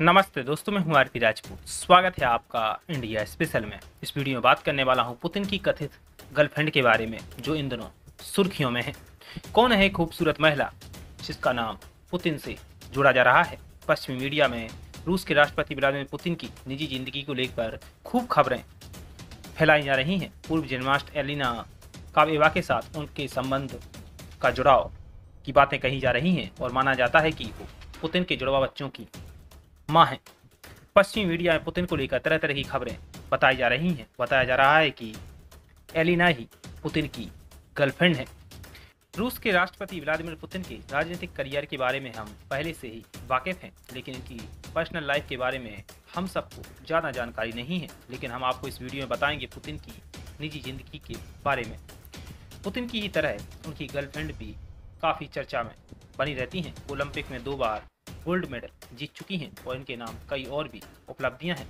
नमस्ते दोस्तों, मैं हूँ आरती राजपूत। स्वागत है आपका इंडिया स्पेशल में। इस वीडियो में बात करने वाला हूँ पुतिन की कथित गर्लफ्रेंड के बारे में, जो इन दिनों सुर्खियों में है। कौन है खूबसूरत महिला, जिसका नाम पुतिन से जोड़ा जा रहा है? पश्चिमी मीडिया में रूस के राष्ट्रपति व्लादिमिर पुतिन की निजी ज़िंदगी को लेकर खूब खबरें फैलाई जा रही हैं। पूर्व जन्माष्ट एलिना काबेवा के साथ उनके संबंध का जुड़ाव की बातें कही जा रही हैं और माना जाता है कि पुतिन के जुड़वा बच्चों की माँ है। पश्चिमी मीडिया में पुतिन को लेकर तरह तरह की खबरें बताई जा रही हैं। बताया जा रहा है कि एलिना ही पुतिन की गर्लफ्रेंड है। रूस के राष्ट्रपति व्लादिमीर पुतिन के राजनीतिक करियर के बारे में हम पहले से ही वाकिफ हैं, लेकिन इनकी पर्सनल लाइफ के बारे में हम सबको ज़्यादा जानकारी नहीं है। लेकिन हम आपको इस वीडियो में बताएँगे पुतिन की निजी ज़िंदगी के बारे में। पुतिन की ही तरह उनकी गर्लफ्रेंड भी काफ़ी चर्चा में बनी रहती हैं। ओलंपिक में दो बार गोल्ड मेडल जीत चुकी हैं। और इनके नाम कई और भी उपलब्धियाँ हैं।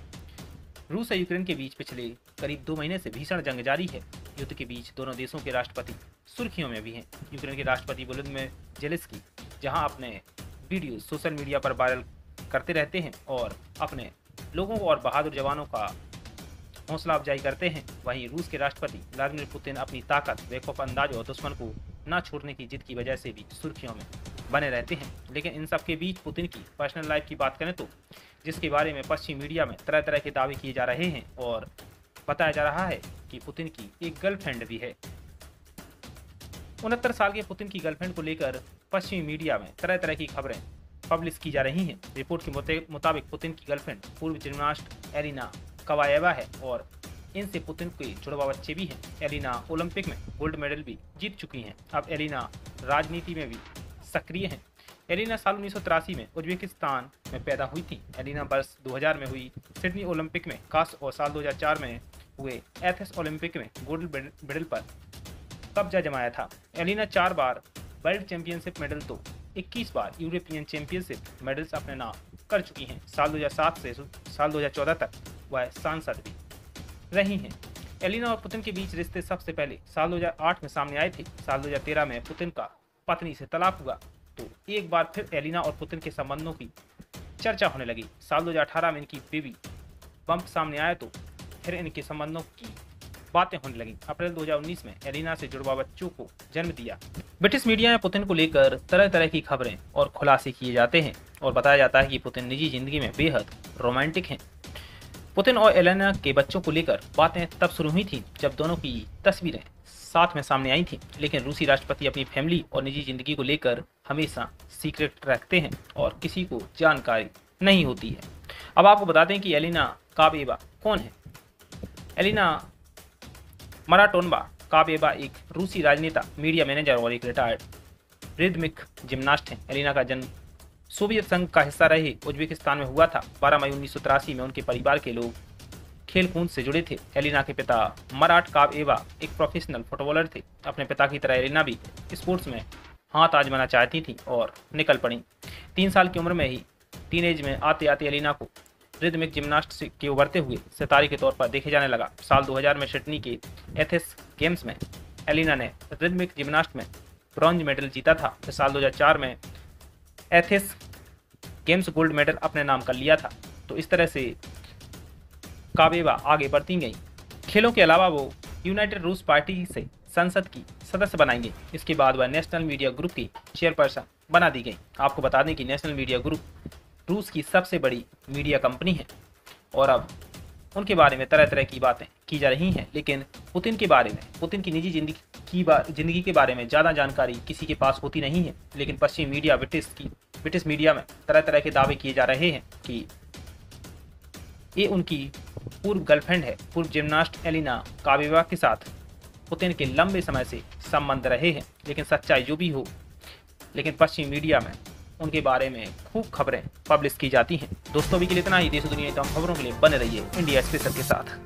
रूस और यूक्रेन के बीच पिछले करीब दो महीने से भीषण जंग जारी है। युद्ध के बीच दोनों देशों के राष्ट्रपति सुर्खियों में भी हैं। यूक्रेन के राष्ट्रपति वोलोदिमीर जेलेस्की, जहाँ अपने वीडियो सोशल मीडिया पर वायरल करते रहते हैं और अपने लोगों और बहादुर जवानों का हौसला अफजाई करते हैं। वहीं रूस के राष्ट्रपति व्लादिमिर पुतिन अपनी ताकत, बेखौफ अंदाज और दुश्मन को न छोड़ने की जिद की वजह से भी सुर्खियों में बने रहते हैं। लेकिन इन सब के बीच पुतिन की पर्सनल लाइफ की बात करें तो जिसके बारे में पश्चिमी मीडिया में तरह तरह के दावे किए जा रहे हैं और बताया जा रहा है कि पुतिन की एक गर्लफ्रेंड भी है। उनहत्तर साल के पुतिन की गर्लफ्रेंड को लेकर पश्चिमी मीडिया में तरह तरह की खबरें पब्लिश की जा रही हैं। रिपोर्ट के मुताबिक पुतिन की गर्लफ्रेंड पूर्व जिम्नास्ट एलिना कवाएवा है और इनसे पुतिन के जुड़वा बच्चे भी हैं। एलिना ओलंपिक में गोल्ड मेडल भी जीत चुकी हैं। अब एलिना राजनीति में भी सक्रिय हैं। एलिना साल उन्नीस में उज्बेकिस्तान में पैदा हुई थी। एलिना वर्ष 2000 में हुई सिडनी ओलंपिक में कास और साल 2004 में हुए एथेंस ओलंपिक में गोल्ड मेडल पर कब्जा जमाया था। एलिना चार बार वर्ल्ड चैंपियनशिप मेडल तो 21 बार यूरोपियन चैंपियनशिप मेडल्स अपने नाम कर चुकी हैं। साल 2007 से साल 2014 तक वह सांसद भी रही हैं। एलिना और पुतिन के बीच रिश्ते सबसे पहले साल 2008 में सामने आए थे। साल 2013 में पुतिन का पत्नी से तलाक हुआ। तो एक बार फिर एलिना और पुतिन के संबंधों की चर्चा होने लगी। साल 2018 में इनकी बेबी बम्प सामने आया तो फिर इनके संबंधों की बातें होने लगी। अप्रैल 2019 में एलिना से जुड़वा बच्चों को जन्म दिया। ब्रिटिश मीडिया में पुतिन को लेकर तरह तरह की खबरें और खुलासे किए जाते हैं और बताया जाता है कि पुतिन निजी ज़िंदगी में बेहद रोमांटिक हैं। पुतिन और एलेना के बच्चों को लेकर बातें तब शुरू हुई थी जब दोनों की तस्वीरें साथ में सामने आई थी। लेकिन रूसी राष्ट्रपति अपनी फैमिली और निजी ज़िंदगी को लेकर हमेशा सीक्रेट रखते हैं और किसी को जानकारी नहीं होती है। अब आपको बता दें कि एलिना काबेबा कौन है? एलिना मराटोनबा काबेबा एक रूसी राजनेता, मीडिया मैनेजर और एक रिटायर्ड रिदमिक जिम्नास्ट हैं। एलिना का जन्म सोवियत संघ का हिस्सा रहे उज्बेकिस्तान में हुआ था। बारह मई उन्नीस सौ तिरासी में उनके परिवार के लोग खेल कूद से जुड़े थे। एलिना के पिता मराठ काब एवा एक प्रोफेशनल फुटबॉलर थे। अपने पिता की तरह एलिना भी स्पोर्ट्स में हाथ आजमाना चाहती थी और निकल पड़ी। तीन साल की उम्र में ही टीन एज में आते आते एलिना को रिदमिक जिम्नास्ट के उभरते हुए सितारे के तौर पर देखे जाने लगा। साल 2000 में सिडनी के एथेस गेम्स में एलिना ने रिदमिक जिम्नास्ट में ब्रॉन्ज मेडल जीता था। साल 2004 में एथेस गेम्स गोल्ड मेडल अपने नाम कर लिया था। तो इस तरह से काबेबा आगे बढ़ती गई। खेलों के अलावा वो यूनाइटेड रूस पार्टी से संसद की सदस्य बनाई गई इसके बाद वह नेशनल मीडिया ग्रुप की चेयरपर्सन बना दी गई। आपको बता दें कि नेशनल मीडिया ग्रुप रूस की सबसे बड़ी मीडिया कंपनी है। और अब उनके बारे में तरह तरह की बातें की जा रही हैं, लेकिन पुतिन के बारे में, पुतिन की निजी ज़िंदगी की ज़िंदगी के बारे में ज़्यादा जानकारी किसी के पास होती नहीं है, लेकिन पश्चिमी मीडिया, ब्रिटिश की, ब्रिटिश मीडिया में तरह तरह के दावे किए जा रहे हैं कि ये उनकी पूर्व गर्लफ्रेंड है, पूर्व जिम्नास्ट एलिना काबिवा के साथ पुतिन के लंबे समय से संबंध रहे हैं, लेकिन सच्चाई जो भी हो, लेकिन पश्चिमी मीडिया में उनके बारे में खूब खबरें पब्लिश की जाती हैं। दोस्तों भी के लिए इतना ही। देश दुनिया की तमाम खबरों के लिए बने रहिए इंडिया स्पेशल के साथ।